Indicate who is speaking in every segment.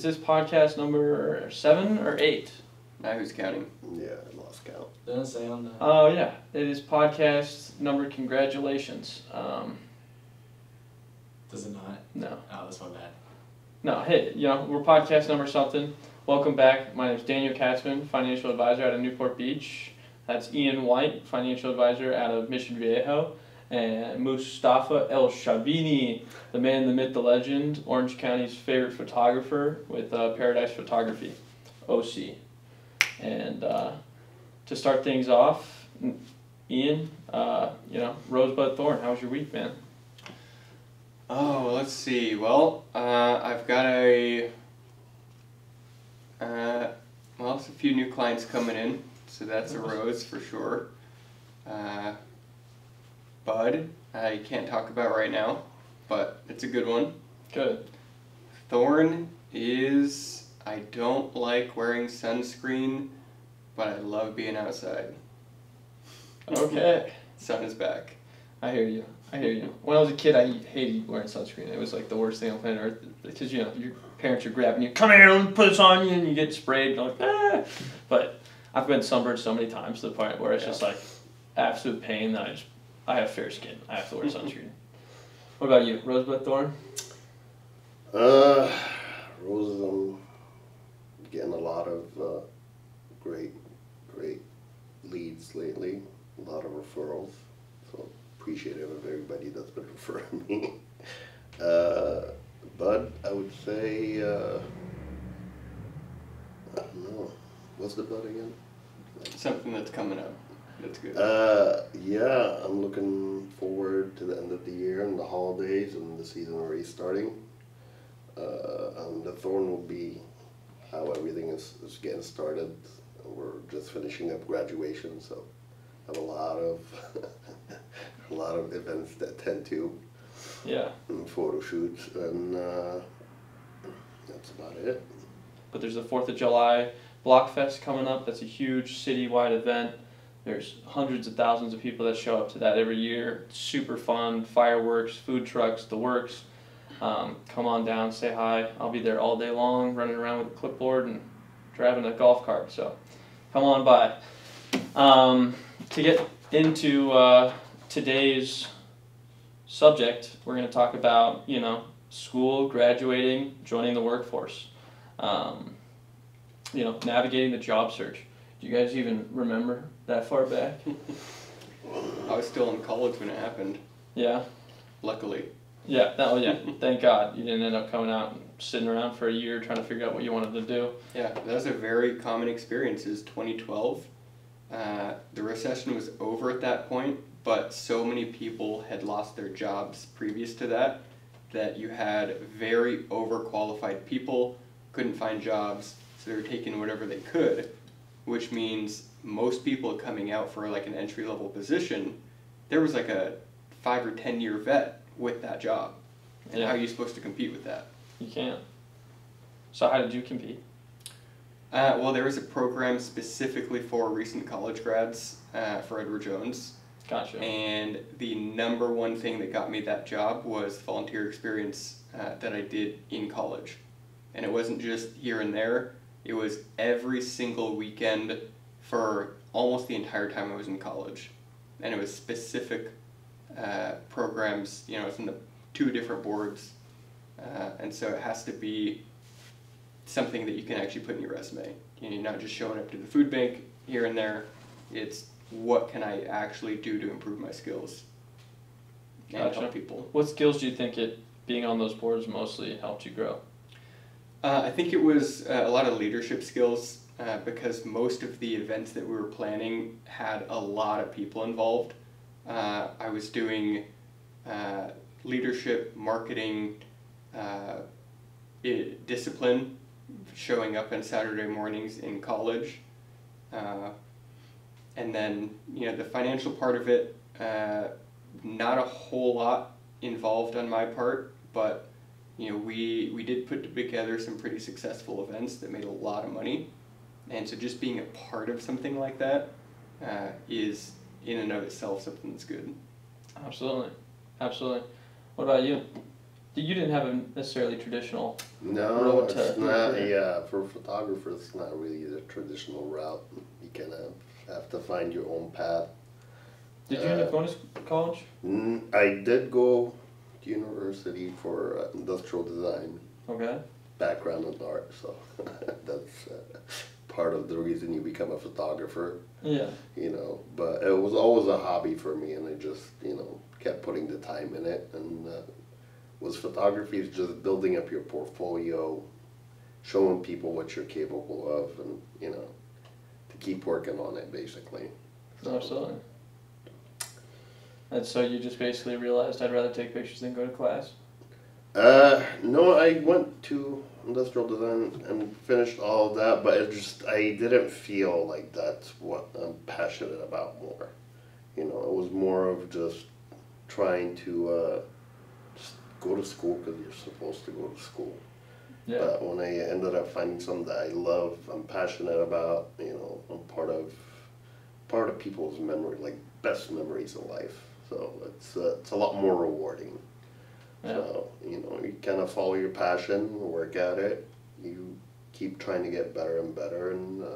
Speaker 1: is this podcast number seven or eight?
Speaker 2: Now who's counting?
Speaker 3: Yeah, I lost count.
Speaker 4: Didn't say on the.
Speaker 1: Oh yeah, it is podcast number. Congratulations. Um,
Speaker 4: Does it not?
Speaker 1: no,
Speaker 4: Oh, that's my bad.
Speaker 1: no. Hey, you know we're podcast number something. Welcome back. My name is Daniel Katzman, financial advisor out of Newport Beach. That's Ian White, financial advisor out of Mission Viejo, and Mustafa El Shabini, the man, the myth, the legend, Orange County's favorite photographer with uh, Paradise Photography, OC. And uh, to start things off, Ian, uh, you know, Rosebud Thorn, how was your week, man?
Speaker 2: Oh, let's see. Well, uh, I've got a. Uh, well, it's a few new clients coming in, so that's a rose for sure. Bud, I can't talk about right now, but it's a good one.
Speaker 1: Good.
Speaker 2: Thorn is I don't like wearing sunscreen, but I love being outside.
Speaker 1: Okay.
Speaker 2: Sun is back.
Speaker 1: I hear you. I hear you. When I was a kid, I hated wearing sunscreen. It was like the worst thing on planet Earth because you know your parents are grabbing you. Come here, let me put this on you, and you get sprayed. And like ah. But I've been sunburned so many times to the point where it's just like absolute pain that I just I have fair skin. I have to wear sunscreen. what about you, Rosebud Thorn?
Speaker 3: Uh, Roses, I'm getting a lot of uh, great, great leads lately. A lot of referrals. So appreciative of everybody that's been referring me. Uh, Bud, I would say, uh, I don't know. What's the Bud again?
Speaker 2: Something that's coming up. That's good.
Speaker 3: Uh, yeah, I'm looking forward to the end of the year and the holidays and the season already starting. Uh, and the thorn will be how everything is, is getting started. We're just finishing up graduation, so I have a lot of a lot of events that tend to
Speaker 1: Yeah,
Speaker 3: and photo shoots, and uh, that's about it.
Speaker 1: but there's the Fourth of July Blockfest coming up. That's a huge citywide event. There's hundreds of thousands of people that show up to that every year. Super fun, fireworks, food trucks, the works. Um, come on down, say hi. I'll be there all day long, running around with a clipboard and driving a golf cart. So, come on by. Um, to get into uh, today's subject, we're going to talk about you know school, graduating, joining the workforce. Um, you know, navigating the job search. Do you guys even remember that far back?
Speaker 2: I was still in college when it happened.
Speaker 1: Yeah.
Speaker 2: Luckily.
Speaker 1: Yeah, that, oh yeah, thank God you didn't end up coming out and sitting around for a year trying to figure out what you wanted to do.
Speaker 2: Yeah, that was a very common experience. Is 2012. Uh, the recession was over at that point, but so many people had lost their jobs previous to that that you had very overqualified people couldn't find jobs, so they were taking whatever they could, which means most people coming out for like an entry level position, there was like a five or ten year vet with that job, and
Speaker 1: Yeah.
Speaker 2: how are you supposed to compete with that?
Speaker 1: You can't. So how did you compete?
Speaker 2: Uh, well, there was a program specifically for recent college grads uh, for Edward Jones,
Speaker 1: Gotcha.
Speaker 2: and the number one thing that got me that job was volunteer experience uh, that I did in college, and it wasn't just here and there. It was every single weekend for almost the entire time I was in college, and it was specific uh, programs. You know, it's in the two different boards, uh, and so it has to be something that you can actually put in your resume. You know, you're not just showing up to the food bank here and there. It's what can I actually do to improve my skills and
Speaker 1: Gotcha.
Speaker 2: help people.
Speaker 1: What skills do you think it being on those boards mostly helped you grow?
Speaker 2: Uh, I think it was uh, a lot of leadership skills uh, because most of the events that we were planning had a lot of people involved. Uh, I was doing uh, leadership, marketing, uh, i- discipline, showing up on Saturday mornings in college. And then, you know, the financial part of it, not a whole lot involved on my part, but you know, we we did put together some pretty successful events that made a lot of money, and so just being a part of something like that uh, is in and of itself something that's good.
Speaker 1: Absolutely. Absolutely. What about you? You didn't have a necessarily traditional.
Speaker 3: No,
Speaker 1: road
Speaker 3: it's
Speaker 1: to-
Speaker 3: not. Yeah, for photographers, it's not really the traditional route. You kind of have to find your own path.
Speaker 1: Did you end up
Speaker 3: Uh,
Speaker 1: going to college?
Speaker 3: Mm, I did go to university for uh, industrial design,
Speaker 1: Okay.
Speaker 3: background in art, so that's uh, part of the reason you become a photographer.
Speaker 1: Yeah.
Speaker 3: you know. But it was always a hobby for me, and I just, you know, kept putting the time in it. And uh, was photography is just building up your portfolio, showing people what you're capable of, and you know, to keep working on it, basically. So,
Speaker 1: Absolutely. And so you just basically realized I'd rather take pictures than go to class.
Speaker 3: Uh, no, I went to industrial design and finished all of that, but it just I didn't feel like that's what I'm passionate about more. You know, it was more of just trying to uh, just go to school because you're supposed to go to school.
Speaker 1: Yeah.
Speaker 3: But when I ended up finding something that I love, I'm passionate about, you know, I'm part of part of people's memory, like best memories in life. So it's uh, it's a lot more rewarding.
Speaker 1: Yeah.
Speaker 3: So, you know, you kind of follow your passion, work at it, you keep trying to get better and better, and uh,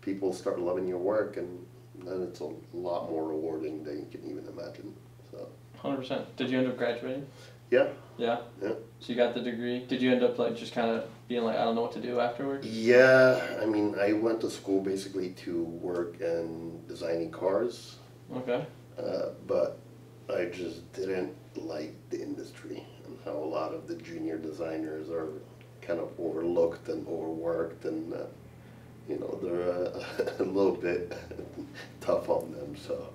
Speaker 3: people start loving your work, and then it's a lot more rewarding than you can even imagine. So,
Speaker 1: Hundred percent. Did you end up graduating?
Speaker 3: yeah.
Speaker 1: Yeah.
Speaker 3: Yeah.
Speaker 1: So you got the degree. Did you end up like just kind of being like I don't know what to do afterwards?
Speaker 3: Yeah, I mean, I went to school basically to work in designing cars,
Speaker 1: Okay.
Speaker 3: Uh, but I just didn't like the industry and how a lot of the junior designers are kind of overlooked and overworked, and uh, you know they're uh, a little bit tough on them. So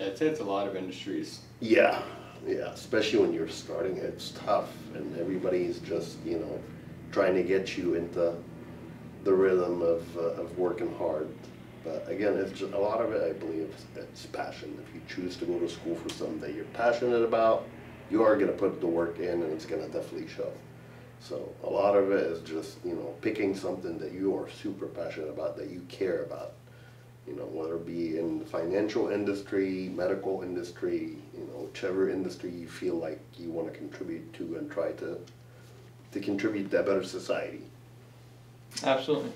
Speaker 2: I'd say it's a lot of industries.
Speaker 3: yeah, yeah, especially when you're starting, it's tough, and everybody's just you know trying to get you into the rhythm of uh, of working hard. But again, it's just a lot of it. I believe it's passion. If you choose to go to school for something that you're passionate about, you are going to put the work in, and it's going to definitely show. So a lot of it is just you know picking something that you are super passionate about, that you care about. You know, whether it be in the financial industry, medical industry, you know, whichever industry you feel like you want to contribute to and try to to contribute to a better society.
Speaker 1: Absolutely.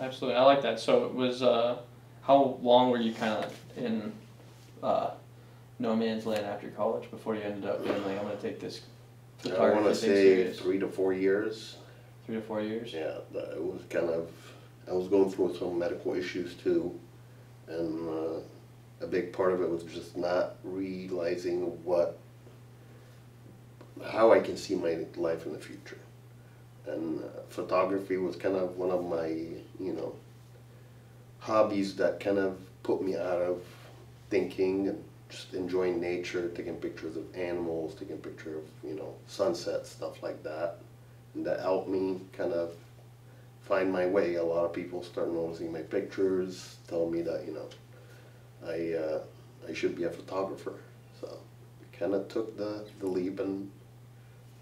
Speaker 1: Absolutely. I like that. So it was. Uh, how long were you kind of in uh, no man's land after college before you ended up being like I'm gonna take this
Speaker 3: I want to say three to four years.
Speaker 1: Three to four years.
Speaker 3: Yeah, it was kind of. I was going through some medical issues too, and uh, a big part of it was just not realizing what, how I can see my life in the future, and uh, photography was kind of one of my, you know, hobbies that kind of put me out of thinking and just enjoying nature, taking pictures of animals, taking pictures of you know sunsets, stuff like that, and that helped me kind of find my way. A lot of people start noticing my pictures, telling me that you know I uh, I should be a photographer. So kind of took the the leap and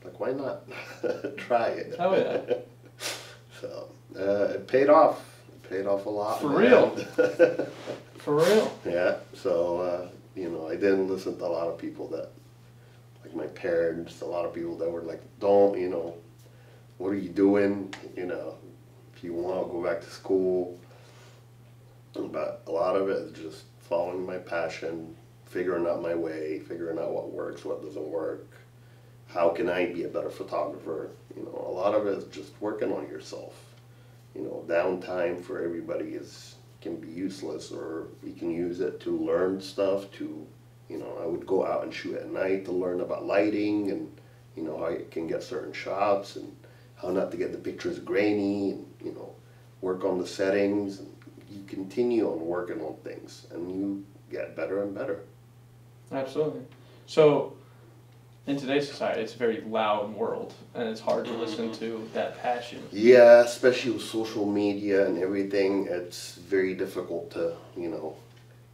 Speaker 3: like why not try it?
Speaker 1: Oh, yeah.
Speaker 3: so uh, it paid off. It paid off a lot.
Speaker 1: For real? For real.
Speaker 3: yeah. So uh, you know I didn't listen to a lot of people that like my parents. A lot of people that were like, don't you know what are you doing? You know, if you want, go back to school. But a lot of it is just following my passion, figuring out my way, figuring out what works, what doesn't work. How can I be a better photographer? You know, a lot of it is just working on yourself. You know, downtime for everybody is can be useless, or you can use it to learn stuff. To, you know, I would go out and shoot at night to learn about lighting and you know how you can get certain shots and how not to get the pictures grainy and you know work on the settings and you continue on working on things and you get better and better
Speaker 1: Absolutely. So, in today's society, it's a very loud world, and it's hard to mm-hmm. listen to that passion.
Speaker 3: yeah especially with social media and everything it's very difficult to you know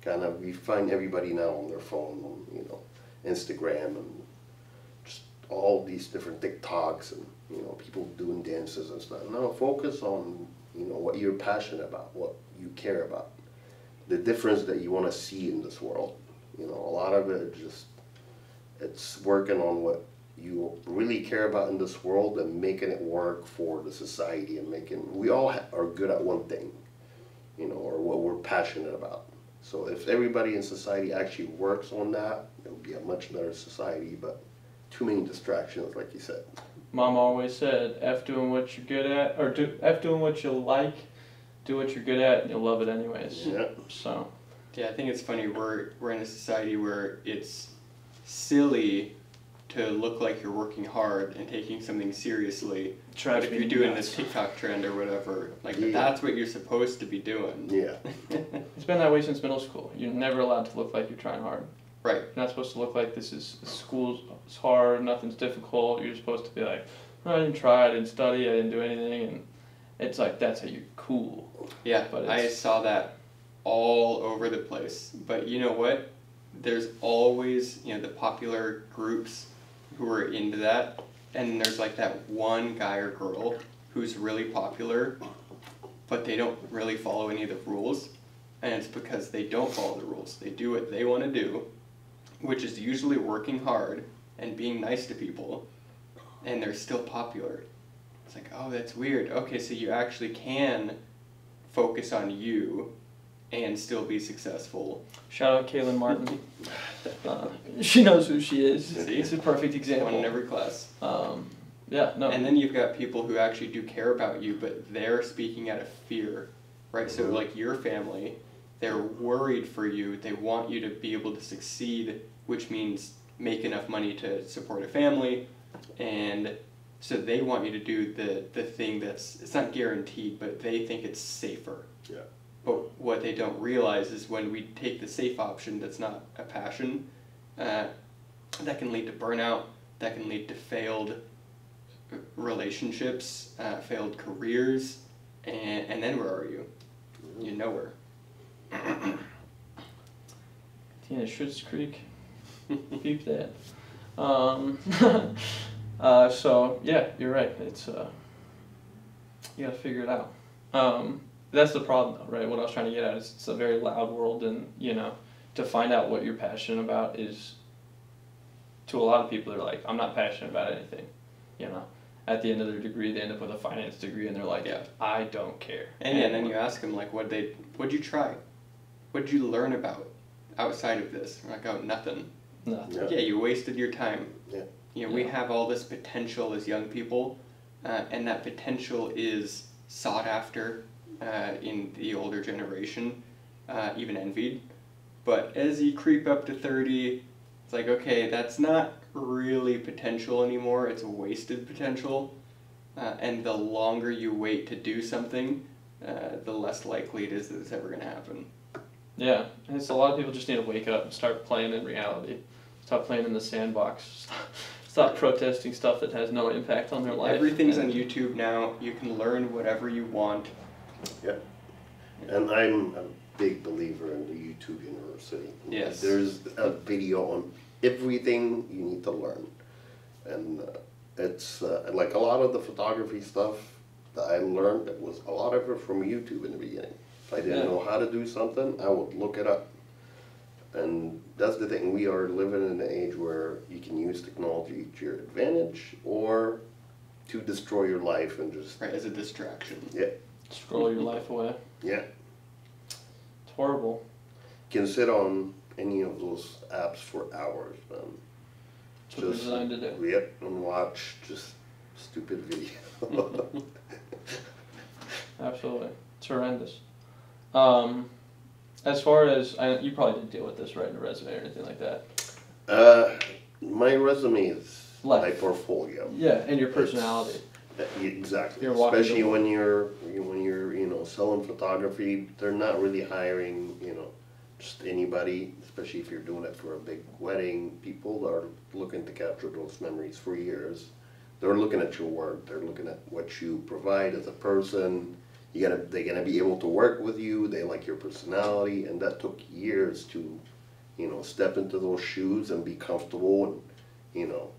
Speaker 3: kind of you find everybody now on their phone on you know instagram and just all these different tiktoks and you know people doing dances and stuff. No focus on you know what you're passionate about what you care about. The difference that you want to see in this world you know a lot of it just it's working on what you really care about in this world and making it work for the society and making we all ha- are good at one thing you know or what we're passionate about so if everybody in society actually works on that it'll be a much better society but too many distractions like you said
Speaker 1: Mom always said, "F doing what you're good at, or do F doing what you like, do what you're good at, and you'll love it anyways."
Speaker 3: yeah
Speaker 1: So
Speaker 2: Yeah, I think it's funny. We're we're in a society where it's silly to look like you're working hard and taking something seriously.
Speaker 1: drives
Speaker 2: but if you're doing
Speaker 1: nuts.
Speaker 2: this TikTok trend or whatever, like
Speaker 3: Yeah.
Speaker 2: that's what you're supposed to be doing.
Speaker 3: yeah
Speaker 1: It's been that way since middle school. You're never allowed to look like you're trying hard.
Speaker 2: Right.
Speaker 1: You're not supposed to look like this is school's it's hard, nothing's difficult. You're supposed to be like, "Oh, I didn't try, I didn't study, I didn't do anything, and it's like that's how you're cool.
Speaker 2: Yeah,
Speaker 1: But
Speaker 2: I saw that all over the place. But you know what? There's always, you know, the popular groups who are into that. And there's like that one guy or girl who's really popular, but they don't really follow any of the rules. And it's because they don't follow the rules. They do what they want to do, which is usually working hard and being nice to people. And they're still popular. It's like, oh, that's weird. Okay, so you actually can focus on you and still be successful.
Speaker 1: Shout out Kaylin Martin. Uh, she knows who she is.
Speaker 2: See?
Speaker 1: It's a perfect
Speaker 2: One
Speaker 1: example.
Speaker 2: in every class.
Speaker 1: Um, yeah, no.
Speaker 2: And then you've got people who actually do care about you, but they're speaking out of fear, right? So,
Speaker 3: Mhm.
Speaker 2: like your family, they're worried for you. They want you to be able to succeed, which means make enough money to support a family. And so they want you to do the, the thing that's, it's not guaranteed, but they think it's safer.
Speaker 3: Yeah.
Speaker 2: But what they don't realize is when we take the safe option that's not a passion, uh, that can lead to burnout, that can lead to failed relationships, uh, failed careers, and, and then where are you? You're nowhere.
Speaker 1: Tina Schitt's Creek. Beep that. Um, uh, so yeah, you're right. It's uh, you gotta figure it out. Um, that's the problem, though, right? What I was trying to get at is it's a very loud world, and you know, to find out what you're passionate about is, to a lot of people, they're like, I'm not passionate about anything. You know, at the end of their degree, they end up with a finance degree, and they're like,
Speaker 2: Yeah.
Speaker 1: I don't care.
Speaker 2: And yeah, and then you ask them like, what they, what'd you try? What'd you learn about outside of this? They're like, oh, nothing.
Speaker 1: Nothing.
Speaker 3: Yeah.
Speaker 2: Yeah, you wasted your time.
Speaker 3: Yeah.
Speaker 2: You know, we have all this potential as young people, uh, and that potential is sought after uh, in the older generation, uh, even envied. But as you creep up to 30, it's like, okay, that's not really potential anymore, it's a wasted potential. Uh, and the longer you wait to do something, uh, the less likely it is that it's ever going to happen.
Speaker 1: Yeah, and it's a lot of people just need to wake up and start playing in reality. Stop playing in the sandbox. Stop, stop protesting stuff that has no impact on their life.
Speaker 2: Everything's
Speaker 1: and-
Speaker 2: on YouTube now. You can learn whatever you want.
Speaker 3: And I'm a big believer in the YouTube University.
Speaker 2: Yes.
Speaker 3: There's a video on everything you need to learn. And uh, it's uh, like a lot of the photography stuff that I learned, it was a lot of it from YouTube in the beginning. If I didn't
Speaker 1: Yeah.
Speaker 3: know how to do something, I would look it up. And that's the thing, we are living in an age where you can use technology to your advantage or to destroy your life and just,
Speaker 2: right as a distraction
Speaker 1: scroll your life away.
Speaker 3: yeah.
Speaker 1: It's horrible.
Speaker 3: can sit on any of those apps for hours, man.
Speaker 1: That's what designed to do.
Speaker 3: Yep, and watch just stupid video.
Speaker 1: Absolutely, it's horrendous. Um, as far as I, you probably didn't deal with this writing a resume or anything like that.
Speaker 3: uh, my resume is
Speaker 1: Life.
Speaker 3: my portfolio.
Speaker 1: Yeah, and your personality.
Speaker 3: Yeah, Exactly.
Speaker 1: You're walking
Speaker 3: Especially
Speaker 1: the-
Speaker 3: when you're you- when you're you know selling photography, they're not really hiring you know just anybody. Especially if you're doing it for a big wedding, people are looking to capture those memories for years. They're looking at your work. They're looking at what you provide as a person. You gotta they're gonna be able to work with you. They like your personality, and that took years to you know step into those shoes and be comfortable and you know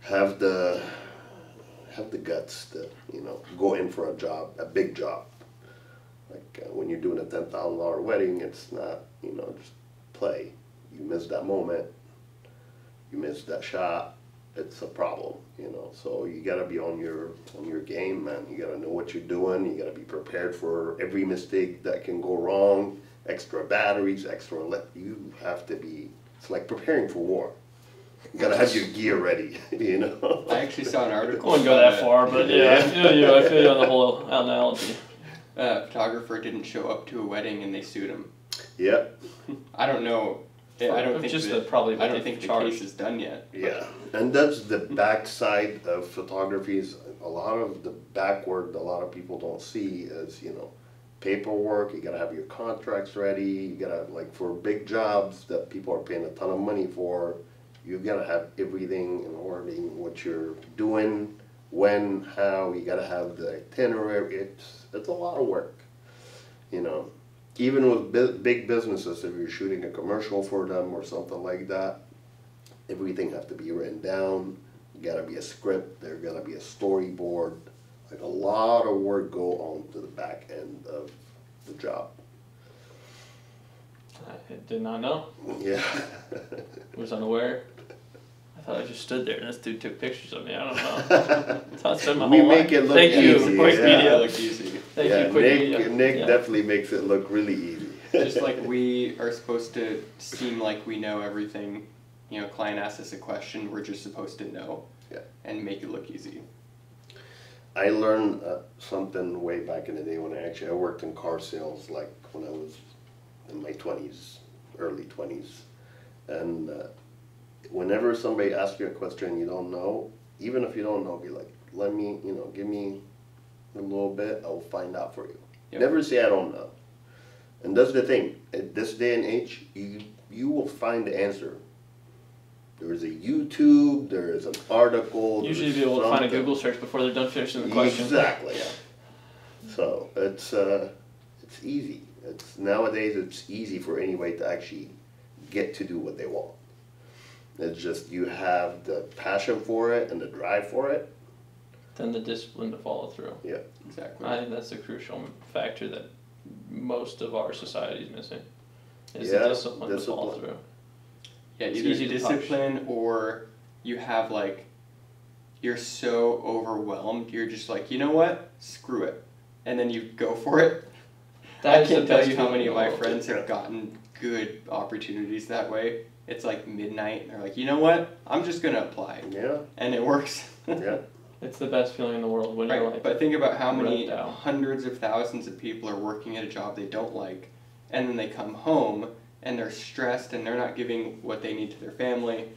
Speaker 3: have the have the guts to you know go in for a job, a big job. Like uh, when you're doing a ten thousand dollar wedding, it's not you know just play. You miss that moment, you miss that shot, it's a problem, you know. So you gotta be on your on your game, man. You gotta know what you're doing. You gotta be prepared for every mistake that can go wrong. Extra batteries, extra. Le- you have to be. It's like preparing for war. You gotta have your gear ready, you know.
Speaker 2: I actually saw an article.
Speaker 1: I
Speaker 2: article.
Speaker 1: wouldn't go
Speaker 2: about
Speaker 1: that far, but yeah, I feel you. I feel you on the whole analogy.
Speaker 2: A photographer didn't show up to a wedding and they sued him.
Speaker 3: yeah,
Speaker 2: I don't know. I don't think
Speaker 1: just
Speaker 2: that-
Speaker 1: the, probably
Speaker 2: I don't
Speaker 1: they
Speaker 2: think the
Speaker 1: charge.
Speaker 2: case is done yet.
Speaker 3: yeah. And that's the backside of photography. Is a lot of the backward. A lot of people don't see is you know paperwork. You gotta have your contracts ready. You gotta like for big jobs that people are paying a ton of money for. You gotta have everything in order. What you're doing, when, how. You gotta have the itinerary. It's it's a lot of work. You know, even with bi- big businesses, if you're shooting a commercial for them or something like that, everything has to be written down. Gotta be a script. There gotta be a storyboard. Like a lot of work go on to the back end of the job.
Speaker 1: I did not know.
Speaker 3: Yeah.
Speaker 1: Was unaware. I thought I just stood there and this dude took pictures of me. I don't know. That's how I spend my
Speaker 3: We
Speaker 1: whole
Speaker 3: make
Speaker 1: life.
Speaker 3: it look
Speaker 1: Thank you,
Speaker 3: easy,
Speaker 1: Quick
Speaker 3: yeah.
Speaker 1: Media.
Speaker 2: It looked easy.
Speaker 1: Thank
Speaker 3: yeah,
Speaker 1: you, Quick
Speaker 3: Nick,
Speaker 1: Media.
Speaker 3: Nick
Speaker 1: Yeah.
Speaker 3: definitely makes it look really easy.
Speaker 2: Just like we are supposed to seem like we know everything. You know, client asks us a question, we're just supposed to know.
Speaker 3: Yeah.
Speaker 2: And make it look easy.
Speaker 3: I learned uh, something way back in the day when I actually I worked in car sales, like when I was in my twenties, early twenties, and uh, whenever somebody asks you a question you don't know, even if you don't know, be like, "Let me, you know, give me a little bit. I'll find out for you."
Speaker 2: Yep.
Speaker 3: Never say I don't know. And that's the thing. At this day and age, you you will find the answer. There is a YouTube. There is an article.
Speaker 1: Usually
Speaker 3: there's
Speaker 1: be able to find a. Google search before they're done finishing the question.
Speaker 3: Exactly. Yeah. So it's uh, it's easy. It's nowadays it's easy for anybody to actually get to do what they want. It's just you have the passion for it and the drive for it.
Speaker 1: Then the discipline to follow through.
Speaker 2: Yeah, exactly.
Speaker 1: I think that's the crucial factor that most of our society is missing. Is
Speaker 3: Yeah,
Speaker 1: the discipline, to follow through.
Speaker 2: Yeah,
Speaker 1: It's
Speaker 2: either
Speaker 1: easy to touch.
Speaker 2: discipline or you have like you're so overwhelmed, you're just like, you know what? Screw it. And then you go for it.
Speaker 1: That
Speaker 2: I
Speaker 1: the
Speaker 2: can't tell
Speaker 1: best
Speaker 2: you how many of my friends have gotten good opportunities that way. It's like midnight and they're like, you know what? I'm just gonna apply.
Speaker 3: Yeah,
Speaker 2: And it works.
Speaker 3: yeah.
Speaker 1: It's the best feeling in the world when you're
Speaker 2: Right,
Speaker 1: like,
Speaker 2: but think about how many hundreds of thousands of people are working at a job they don't like, and then they come home and they're stressed and they're not giving what they need to their family,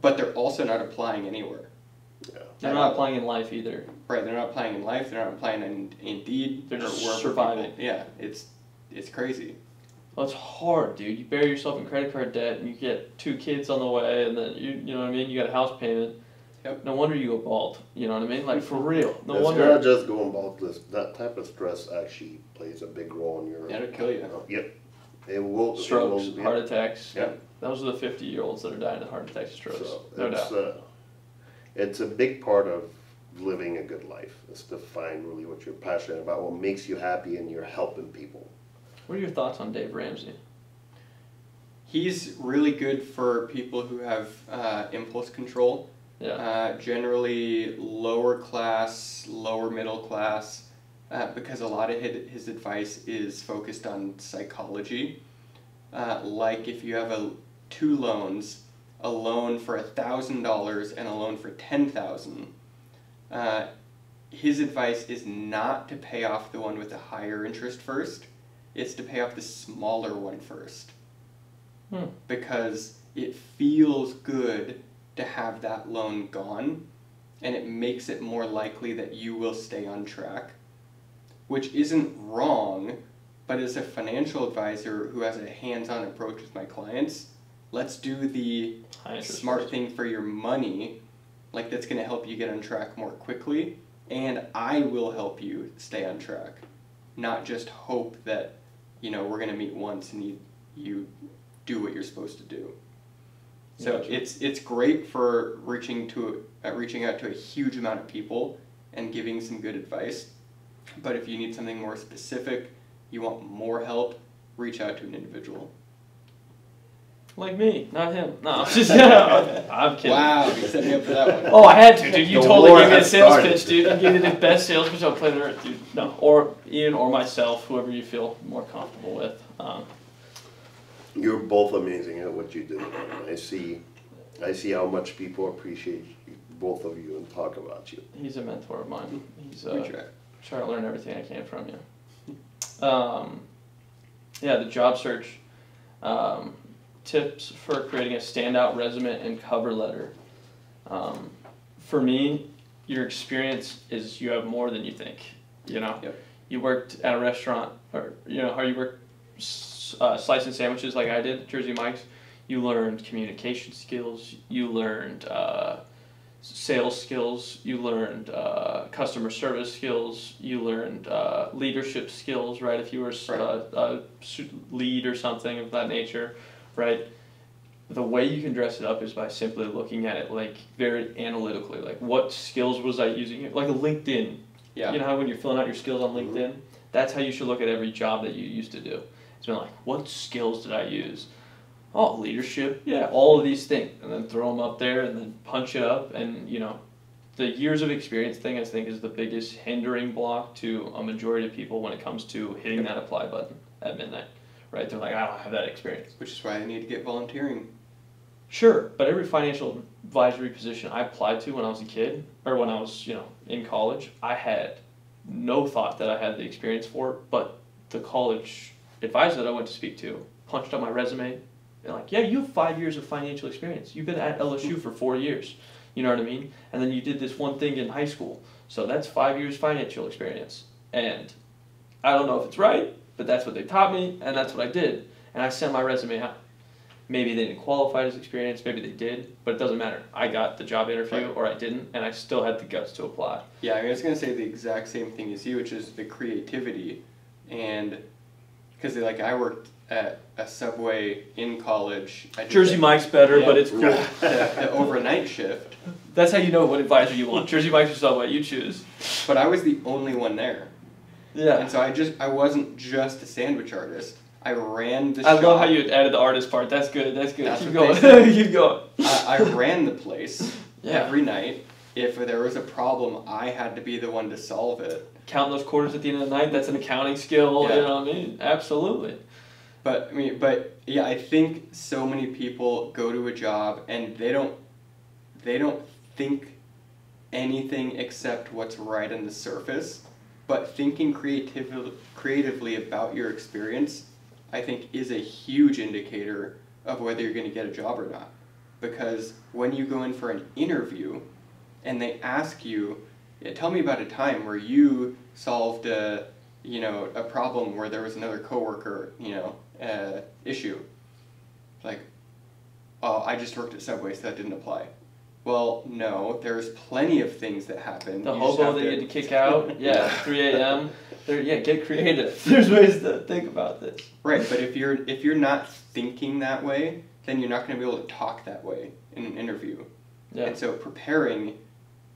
Speaker 2: but they're also not applying anywhere. Yeah.
Speaker 1: they're not applying in life either.
Speaker 2: Right, they're not applying in life, they're not applying in Indeed.
Speaker 1: They're
Speaker 2: or
Speaker 1: just
Speaker 2: wherever
Speaker 1: surviving.
Speaker 2: people- yeah, it's it's crazy.
Speaker 1: Well, it's hard, dude. You bury yourself in credit card debt, and you get two kids on the way, and then you, you know what I mean. You got a house payment.
Speaker 2: Yep.
Speaker 1: No wonder you go bald. You know what I mean? Like for real. No
Speaker 3: it's
Speaker 1: wonder.
Speaker 3: not just going about this. That type of stress actually plays a big role in your.
Speaker 2: Yeah, it'll kill you.
Speaker 3: Yep. It will.
Speaker 1: Strokes,
Speaker 3: it will,
Speaker 1: heart attacks.
Speaker 3: Yeah.
Speaker 1: Those are the fifty-year-olds that are dying of heart attacks and strokes.
Speaker 3: So
Speaker 1: no
Speaker 3: it's,
Speaker 1: doubt.
Speaker 3: Uh, it's a big part of living a good life is to find really what you're passionate about, what makes you happy, and you're helping people.
Speaker 1: What are your thoughts on Dave Ramsey?
Speaker 2: He's really good for people who have uh, impulse control.
Speaker 1: Yeah.
Speaker 2: Uh, generally lower class, lower middle class, uh, because a lot of his, his advice is focused on psychology. Uh, like if you have a two loans, a loan for a thousand dollars and a loan for ten thousand. Uh, his advice is not to pay off the one with the higher interest first. It's to pay off the smaller one first.
Speaker 1: Hmm.
Speaker 2: Because it feels good to have that loan gone and it makes it more likely that you will stay on track which isn't wrong but as a financial advisor who has a hands-on approach with my clients let's do the smart thing for your money like that's going to help you get on track more quickly. And i will help you stay on track. Not just hope that you know we're going to meet once and you you do what you're supposed to do. So
Speaker 1: Gotcha.
Speaker 2: it's it's great for reaching to uh, reaching out to a huge amount of people and giving some good advice. But if you need something more specific you want more help reach out to an individual
Speaker 1: Like me, not him. No, I'm just I'm kidding.
Speaker 2: Wow, you set me up for that one.
Speaker 1: Oh, I had to, dude. You
Speaker 3: The
Speaker 1: totally gave me a sales
Speaker 3: started.
Speaker 1: pitch, dude. You gave me the best sales pitch on planet Earth, dude. No, or Ian or myself, whoever you feel more comfortable with. Um,
Speaker 3: You're both amazing at what you do. I see, I see how much people appreciate both of you and talk about you.
Speaker 1: he's a mentor of mine. He's
Speaker 2: We
Speaker 1: uh,
Speaker 2: try.
Speaker 1: try to learn everything I can from you. Um, yeah, the job search um, tips for creating a standout resume and cover letter. Um, for me, your experience is you have more than you think. You know,
Speaker 2: Yep.
Speaker 1: you worked at a restaurant, or you know, or you worked uh, slicing sandwiches like I did, at Jersey Mike's. You learned communication skills. You learned. Uh, sales skills, you learned uh, customer service skills, you learned uh, leadership skills, right? If you were s-
Speaker 2: Right.
Speaker 1: uh, a lead or something of that nature, right? The way you can dress it up is by simply looking at it like very analytically, like what skills was I using? Like a LinkedIn.
Speaker 2: Yeah.
Speaker 1: You know how when you're filling out your skills on mm-hmm. LinkedIn, that's how you should look at every job that you used to do. It's been like, what skills did I use? Oh, leadership, yeah, all of these things, and then throw them up there, and then punch it up, and you know, the years of experience thing I think is the biggest hindering block to a majority of people when it comes to hitting that apply button at midnight, right? They're like, I don't have that experience.
Speaker 2: Which is why I need to get volunteering.
Speaker 1: Sure, but every financial advisory position I applied to when I was a kid, or when I was, you know, in college, I had no thought that I had the experience for but the college advisor that I went to speak to punched up my resume. They're like, yeah, you have five years of financial experience. You've been at LSU for four years. You know what I mean? And then you did this one thing in high school. So that's five years financial experience. And I don't know if it's right, but that's what they taught me, and that's what I did. And I sent my resume out. Maybe they didn't qualify as experience, maybe they did, but it doesn't matter. I got the job interview
Speaker 2: Right.
Speaker 1: or I didn't, and I still had the guts to apply.
Speaker 2: Yeah, I was gonna say the exact same thing as you, which is the creativity, and because like I worked at a subway in college. I
Speaker 1: Jersey
Speaker 2: the,
Speaker 1: Mike's better,
Speaker 2: Yeah.
Speaker 1: but it's cool.
Speaker 2: The, the overnight shift,
Speaker 1: That's how you know what advisor you want. Jersey Mike's or Subway, you choose.
Speaker 2: but I was the only one there,
Speaker 1: Yeah.
Speaker 2: and so I just I wasn't just a sandwich artist. I ran the.
Speaker 1: I
Speaker 2: shop.
Speaker 1: love how you added the artist part. That's good. That's good.
Speaker 2: That's
Speaker 1: Keep
Speaker 2: what
Speaker 1: going.
Speaker 2: they
Speaker 1: Keep going.
Speaker 2: I, I ran the place
Speaker 1: Yeah.
Speaker 2: every night. If there was a problem, I had to be the one to solve it.
Speaker 1: Count those quarters at the end of the night, that's an accounting skill.
Speaker 2: Yeah.
Speaker 1: You know what I mean? Absolutely.
Speaker 2: But I mean, but yeah, I think so many people go to a job and they don't, they don't think anything except what's right on the surface. But thinking creatively, creatively about your experience, I think, is a huge indicator of whether you're going to get a job or not. Because when you go in for an interview, and they ask you, tell me about a time where you solved a, you know, a problem where there was another coworker, you know, uh, issue. Like, oh, I just worked at Subway, so that didn't apply. Well, no, there's plenty of things that happen.
Speaker 1: The
Speaker 2: You
Speaker 1: hobo that
Speaker 2: to-
Speaker 1: you had to kick out. Yeah, 3 a.m. Yeah, get creative. There's ways to think about this.
Speaker 2: Right, but if you're if you're not thinking that way, then you're not going to be able to talk that way in an interview.
Speaker 1: Yeah.
Speaker 2: And so preparing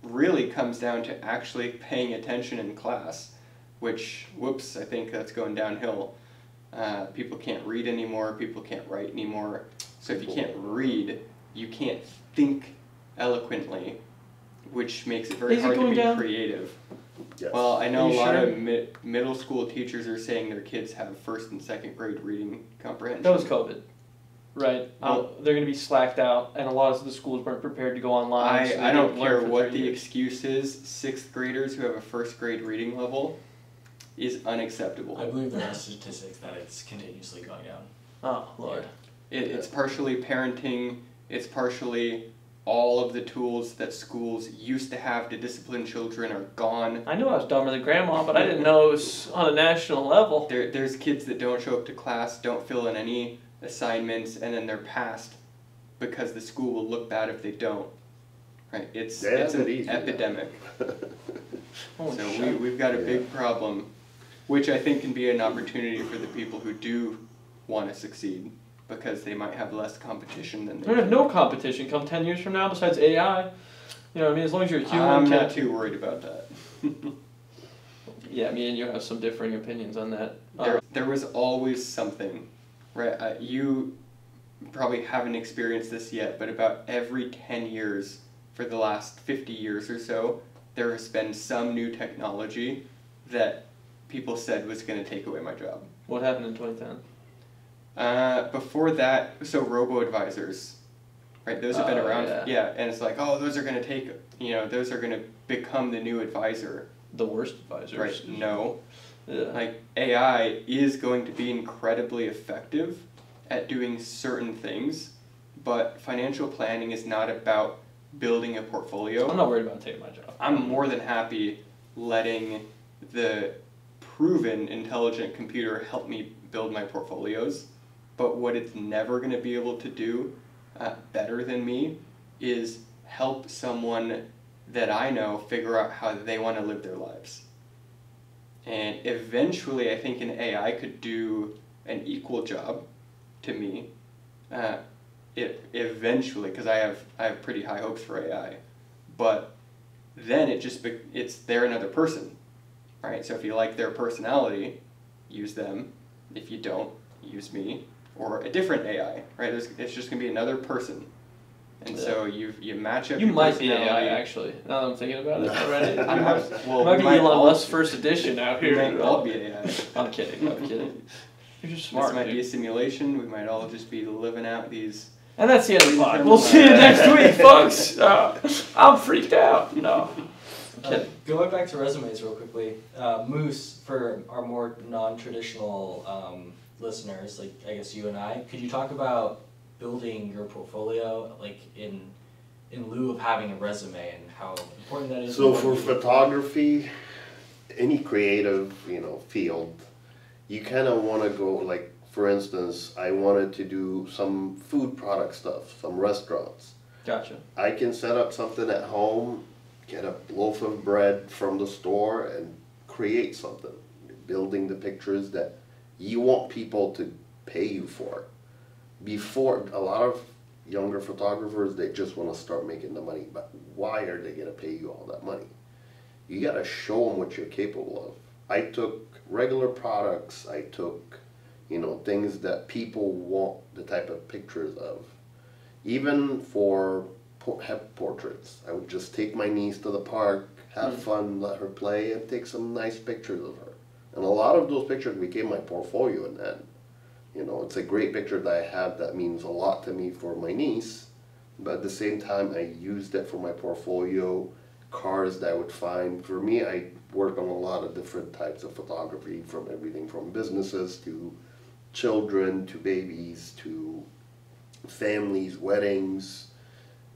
Speaker 2: really comes down to actually paying attention in class, which whoops, I think that's going downhill. Uh, people can't read anymore. People can't write anymore. So if you can't read, you can't think eloquently, which makes it very
Speaker 1: Is it
Speaker 2: hard to
Speaker 1: going
Speaker 2: be
Speaker 1: down?
Speaker 2: creative.
Speaker 3: Yes.
Speaker 2: Well, I know
Speaker 1: Are
Speaker 2: a
Speaker 1: you
Speaker 2: lot
Speaker 1: sure?
Speaker 2: of mi- middle school teachers are saying their kids have first and second grade reading comprehension.
Speaker 1: That was COVID, right? Um, they're going to be slacked out, and a lot of the schools weren't prepared to go online.
Speaker 2: I,
Speaker 1: so
Speaker 2: I don't
Speaker 1: didn't
Speaker 2: care what the
Speaker 1: years.
Speaker 2: excuse is. Sixth graders who have a first grade reading level is unacceptable.
Speaker 4: I believe there are statistics that it's continuously going down.
Speaker 1: Oh Lord.
Speaker 2: It, it's partially parenting. It's partially all of the tools that schools used to have to discipline children are gone.
Speaker 1: I knew I was dumber than grandma, but I didn't know it was on a national level.
Speaker 2: There, there's kids that don't show up to class, don't fill in any assignments, and then they're passed because the school will look bad if they don't. Right? It's
Speaker 3: They
Speaker 2: it's an
Speaker 3: easy now.
Speaker 2: epidemic.
Speaker 1: Holy
Speaker 2: So we, we've got a
Speaker 3: Yeah.
Speaker 2: big problem, which I think can be an opportunity for the people who do want to succeed because they might have less competition than they
Speaker 1: have no competition come ten years from now besides AI. You know I mean? As long as you're a human.
Speaker 2: I'm not too worried about that.
Speaker 1: Yeah, me and you have some differing opinions on that.
Speaker 2: there,
Speaker 1: Uh,
Speaker 2: there was always something, right? Uh, you, probably haven't experienced this yet, but about every 10 years for the last 50 years or so, there has been some new technology that people said was going to take away my job.
Speaker 1: What happened in 2010?
Speaker 2: Uh, before that, so robo advisors, right? Those have been
Speaker 1: Oh,
Speaker 2: around,
Speaker 1: yeah.
Speaker 2: and it's like, oh, those are going to take, you know, those are going to become the new advisor,
Speaker 1: The worst advisors.
Speaker 2: right? No,
Speaker 1: Yeah.
Speaker 2: like AI is going to be incredibly effective at doing certain things, but financial planning is not about building a portfolio.
Speaker 1: I'm not worried about taking my job.
Speaker 2: I'm more than happy letting the proven intelligent computer help me build my portfolios. But what it's never going to be able to do uh, better than me is help someone that I know figure out how they want to live their lives. And eventually, I think an AI could do an equal job to me. Uh, it eventually, because I have I have pretty high hopes for AI, but then it just it's they're another person, right? So if you like their personality, use them. If you don't, use me or a different AI, right? There's, it's just gonna be another person, and so you you match up.
Speaker 1: You
Speaker 2: your
Speaker 1: might be an
Speaker 2: AI
Speaker 1: actually. Now that I'm thinking about it already.
Speaker 2: I'm not, well,
Speaker 1: might
Speaker 2: we
Speaker 1: be
Speaker 2: might
Speaker 1: Elon
Speaker 2: all-
Speaker 1: Musk's first edition out
Speaker 2: We
Speaker 1: here.
Speaker 2: might all be AI.
Speaker 1: I'm kidding. I'm kidding. You're just smart,
Speaker 2: this might be a simulation. We might all just be living out these.
Speaker 1: And that's the end of the pod. We'll see you next week, folks. Uh, I'm freaked out. No. I'm
Speaker 4: Uh, going back to resumes real quickly, uh, Moose, for our more non-traditional um, listeners, like I guess you and I, could you talk about building your portfolio, like in in lieu of having a resume, and how important that is?
Speaker 3: So for photography, any creative, you know, field, you kind of want to go like, for instance, I wanted to do some food product stuff, some restaurants.
Speaker 1: Gotcha.
Speaker 3: I can set up something at home, get a loaf of bread from the store, and create something. Building the pictures that you want people to pay you for. Before, a lot of younger photographers, they just want to start making the money, but why are they going to pay you all that money? You got to show them what you're capable of. I took regular products, I took, you know, things that people want the type of pictures of even for have portraits. I would just take my niece to the park, have
Speaker 1: Mm.
Speaker 3: fun, let her play, and take some nice pictures of her. And a lot of those pictures became my portfolio and then, You know, it's a great picture that I have that means a lot to me for my niece, but at the same time, I used it for my portfolio, cars that I would find. For me, I work on a lot of different types of photography, from everything from businesses to children to babies to families, weddings,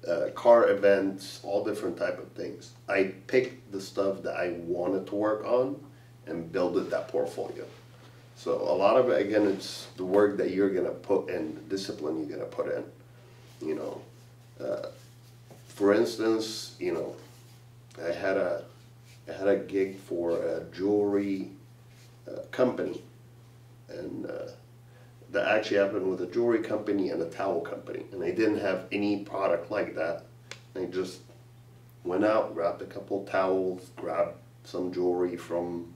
Speaker 3: uh, car events, all different type of things. I picked the stuff that I wanted to work on and build it that portfolio. So a lot of it, again, it's the work that you're gonna put in, the discipline you're gonna put in. You know, uh, for instance, you know, I had a I had a gig for a jewelry uh, company, and uh, that actually happened with a jewelry company and a towel company, and they didn't have any product like that. They just went out, grabbed a couple towels, grabbed some jewelry from,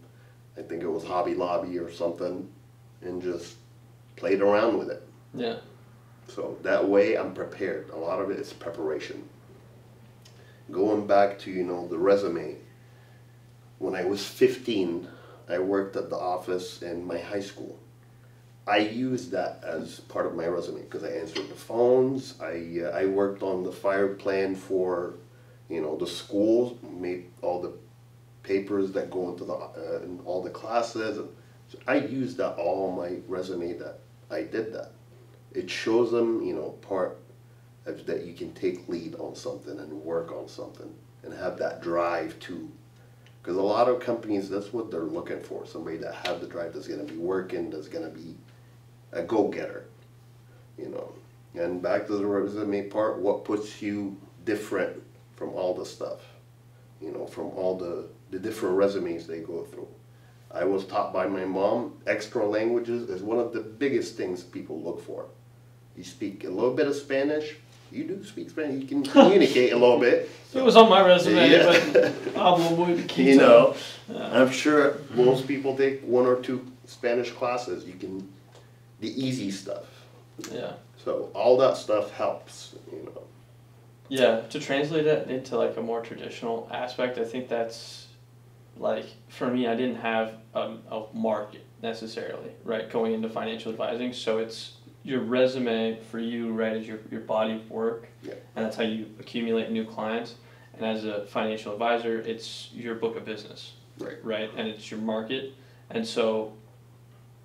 Speaker 3: I think it was Hobby Lobby or something, and just played around with it.
Speaker 1: Yeah.
Speaker 3: So that way I'm prepared. A lot of it is preparation. Going back to, you know, the resume. When I was 15, I worked at the office in my high school. I used that as part of my resume because I answered the phones. I uh, I worked on the fire plan for, you know, the schools. Made all the papers that go into the uh, in all the classes. And so I use that all my resume that I did that. It shows them, you know, part of that you can take lead on something and work on something and have that drive too. Because a lot of companies, that's what they're looking for. Somebody that have the drive that's going to be working, that's going to be a go-getter, you know. And back to the resume part, what puts you different from all the stuff, you know, from all the, the different resumes they go through. I was taught by my mom, extra languages is one of the biggest things people look for. You speak a little bit of Spanish, you do speak Spanish, you can communicate a little bit. So.
Speaker 1: It was on my resume,
Speaker 3: Yeah.
Speaker 1: but hablo muy poquito.
Speaker 3: You know,
Speaker 1: Yeah.
Speaker 3: I'm sure most people take one or two Spanish classes. You can, the easy stuff.
Speaker 1: Yeah.
Speaker 3: So all that stuff helps, you know.
Speaker 1: Yeah, to translate that into like a more traditional aspect, I think that's like for me, I didn't have a, a market necessarily, right, going into financial advising. So it's your resume for you, right, is your, your body of work,
Speaker 3: Yeah.
Speaker 1: and that's how you accumulate new clients. And as a financial advisor, it's your book of business,
Speaker 2: Right.
Speaker 1: right, and it's your market. And so